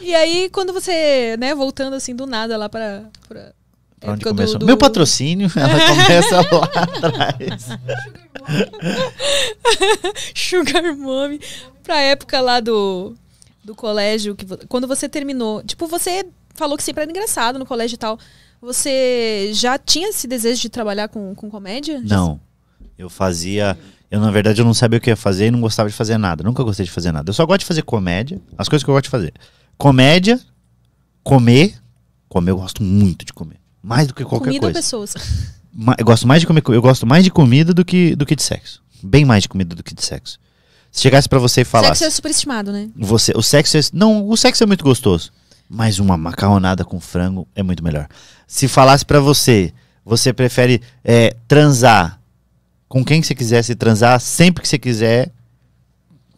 E aí, quando você, né, voltando assim do nada lá pra. pra Pra onde começou? do- Meu patrocínio, ela começa lá atrás. Sugar Mommy. Pra época lá do, do colégio, que, quando você terminou. Tipo, você falou que sempre era engraçado no colégio e tal. Você já tinha esse desejo de trabalhar com, com comédia? Não. Eu fazia. Eu, na verdade, eu não sabia o que ia fazer e não gostava de fazer nada. Nunca gostei de fazer nada. Eu só gosto de fazer comédia. As coisas que eu gosto de fazer. Comédia, comer. Comer, eu gosto muito de comer. Mais do que qualquer Comida ou coisa. pessoas? Ma- Eu gosto mais de comer. Eu gosto mais de comida do que, do que de sexo. Bem mais de comida do que de sexo. Se chegasse pra você e falasse. Sexo é superestimado, né? Você, o sexo é, não, o sexo é muito gostoso, mas uma macarronada com frango é muito melhor. Se falasse pra você, você prefere é, transar com quem você quiser, se transar sempre que você quiser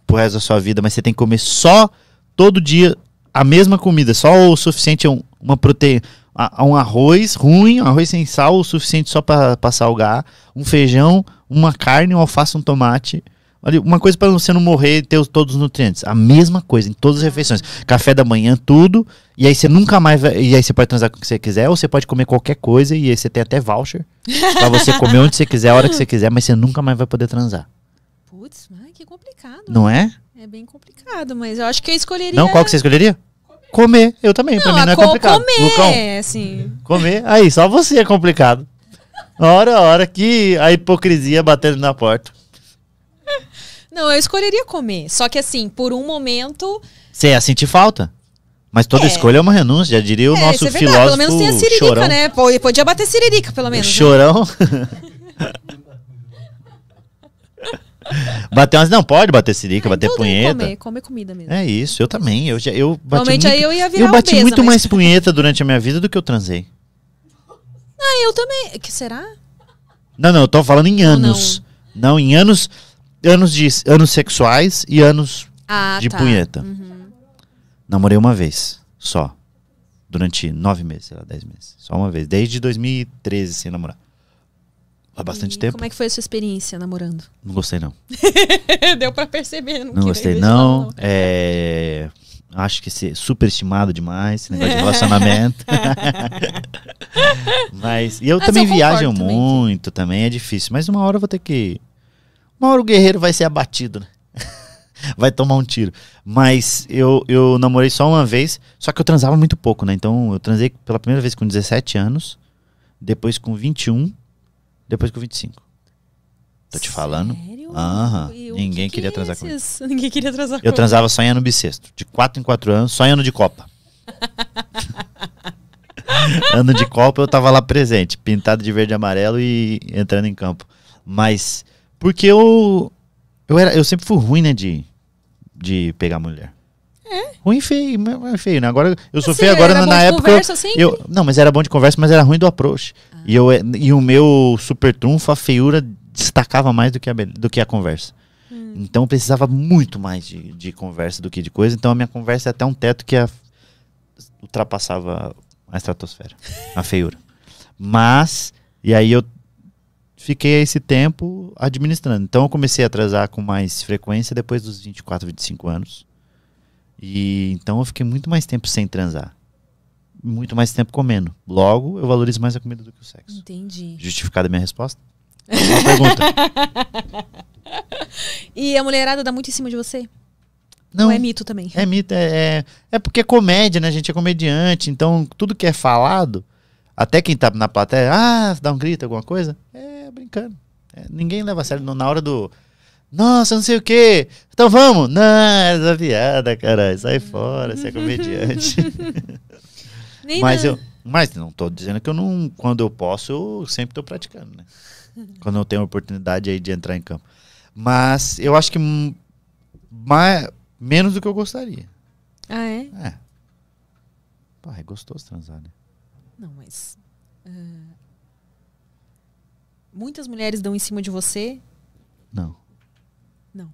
pro resto da sua vida, mas você tem que comer só todo dia a mesma comida, só o suficiente um, uma proteína, a- um arroz ruim, um arroz sem sal, o suficiente só pra salgar, um feijão, uma carne, um alface, um tomate. Olha, uma coisa para você não morrer e ter os- todos os nutrientes. A mesma coisa em todas as refeições. Café da manhã, tudo. E aí você nunca mais vai. E aí você pode transar com o que você quiser, ou você pode comer qualquer coisa, e aí você tem até voucher pra você comer onde você quiser, a hora que você quiser, mas você nunca mais vai poder transar. Putz, que complicado. Não é? É bem complicado, mas eu acho que eu escolheria. Não, qual que você escolheria? Comer. Eu também. pra Não, mim não é co- complicado. Lucão, comer, assim. comer. Aí, só você é complicado. Hora a hora que a hipocrisia batendo na porta. Não, eu escolheria comer. Só que assim, por um momento. Você ia sentir falta. Mas toda É. escolha é uma renúncia, já diria o é, nosso isso é verdade. filósofo Pelo menos tem a siririca, chorão. né? Podia bater siririca, pelo menos. né? Bater umas. Não, pode bater sirica, Ah, bater punheta. Comer, comer comida mesmo. É isso, eu também. Eu, já, eu bati Normalmente muito, aí eu ia virar eu bati obesa, muito mas- mais punheta durante a minha vida do que eu transei. Ah, eu também. Que será? Não, não, eu tô falando em anos. Não, em anos. Anos de anos sexuais e anos Ah, de tá. punheta. Uhum. Namorei uma vez, só. Durante nove meses, sei lá, dez meses. Só uma vez. Desde 2013 sem namorar. Há bastante E tempo. Como é que foi a sua experiência namorando? Não gostei, não. Deu pra perceber. Não gostei, não. É, Acho que ser superestimado demais, esse negócio de relacionamento. mas. E eu Mas também eu viajo também. muito, também é difícil. Mas uma hora eu vou ter que. Uma hora o guerreiro vai ser abatido, né? vai tomar um tiro. Mas eu, eu namorei só uma vez, só que eu transava muito pouco, né? Então eu transei pela primeira vez com 17 anos, depois com 21, depois com 25. Tô te falando. Sério? Aham. Ninguém que queria que é transar comigo. Ninguém queria transar Eu comigo. transava só em ano bissexto. De 4 em 4 anos, só em ano de Copa. ano de Copa eu tava lá presente, pintado de verde e amarelo e entrando em campo. Mas porque eu eu era eu sempre fui ruim, né, de de pegar mulher. É? Ruim e feio, é feio, né? Agora eu sou Você feio agora era na, bom na de época conversa eu, eu não, mas era bom de conversa, mas era ruim do approach. E eu e o meu super trunfo, a feiura destacava mais do que a do que a conversa. Então eu precisava muito mais de, de conversa do que de coisa. Então a minha conversa é até um teto que a- ultrapassava a estratosfera, a feiura. Mas, e aí eu fiquei esse tempo administrando. Então eu comecei a atrasar com mais frequência depois dos 24, 25 anos. E então eu fiquei muito mais tempo sem transar. Muito mais tempo comendo. Logo, eu valorizo mais a comida do que o sexo. Entendi. Justificada a minha resposta? Uma pergunta. E a mulherada dá muito em cima de você? Não, Ou é mito também? É mito, é, é, é porque é comédia, né? A gente é comediante, então tudo que é falado, até quem tá na plateia, ah, dá um grito, alguma coisa, é brincando. É, ninguém leva a sério na hora do. Nossa, não sei o quê. Então vamos. Não, é essa piada, caralho. Sai fora, você é comediante. Nem mas eu. Mas não tô dizendo que eu não. Quando eu posso, eu sempre tô praticando, né? Quando eu tenho a oportunidade aí de entrar em campo. Mas eu acho que mais, menos do que eu gostaria. Ah, é? É. Pô, é gostoso transar, né? Não, mas. ah, muitas mulheres dão em cima de você. Não. Não.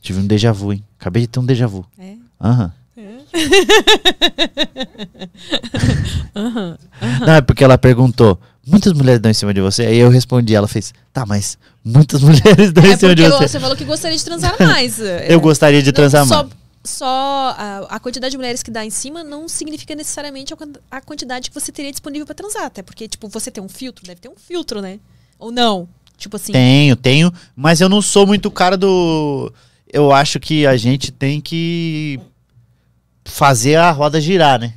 Tive um déjà vu, hein? Acabei de ter um déjà vu. É? Aham. É? Não, é porque ela perguntou, muitas mulheres dão em cima de você? Aí eu respondi, ela fez, tá, mas muitas mulheres dão em É cima de você. você falou que gostaria de transar mais. Eu gostaria de transar só- mais. só a, a quantidade de mulheres que dá em cima não significa necessariamente a a quantidade que você teria disponível pra transar. Até porque, tipo, você tem um filtro, deve ter um filtro, né? Ou não? Tipo assim. Tenho, tenho, mas eu não sou muito cara do. Eu acho que a gente tem que fazer a roda girar, né?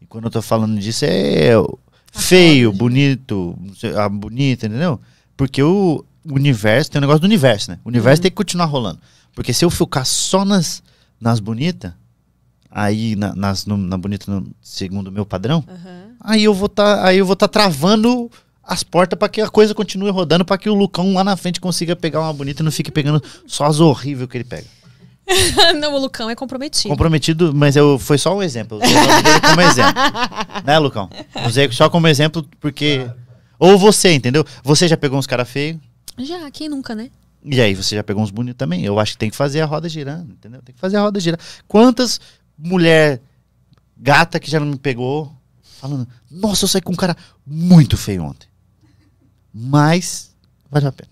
E quando eu tô falando disso é feio, roda bonito, a bonita, entendeu? Porque o universo tem um negócio do universo, né? O universo Uhum. tem que continuar rolando. Porque se eu focar só nas, nas bonitas, aí na, nas, no- na bonita, no- segundo o meu padrão, Aham. aí eu vou tá, vou tá travando as portas para que a coisa continue rodando, para que o Lucão lá na frente consiga pegar uma bonita e não fique pegando só as horríveis que ele pega. não, o Lucão é comprometido. Comprometido, mas eu foi só um exemplo. Eu usei como exemplo. Né, Lucão? Usei só como exemplo porque ou você, entendeu? Você já pegou uns cara feio Já, quem nunca, né? e aí você já pegou uns bonitos também. Eu acho que tem que fazer a roda girando, entendeu? Tem que fazer a roda girar. Quantas mulher gata que já não me pegou falando: "Nossa, eu saí com um cara muito feio ontem". Mas valeu a pena.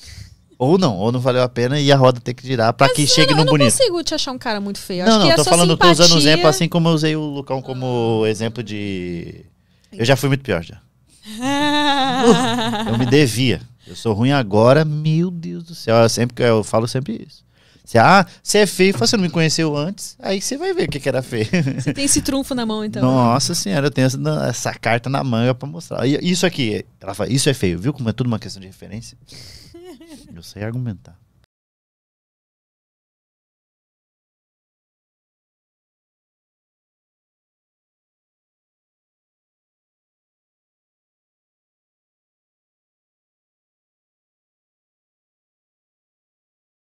Ou não, ou não valeu a pena e a roda tem que girar pra que chegue eu no não bonito. consigo te achar um cara muito feio. Não, Acho não, que é tô falando, tô usando um simpatia. exemplo assim como eu usei o Lucão como exemplo de. Eu já fui muito pior já. Eu me devia. Eu sou ruim agora, meu Deus do céu. Eu, sempre, que eu falo sempre isso. Se, ah, você é feio, você não me conheceu antes, aí você vai ver o que, que era feio. Você tem esse trunfo na mão, então. Nossa senhora, eu tenho essa, essa carta na manga pra mostrar. E Isso aqui, ela fala, isso é feio, viu como é tudo uma questão de referência? Eu sei argumentar.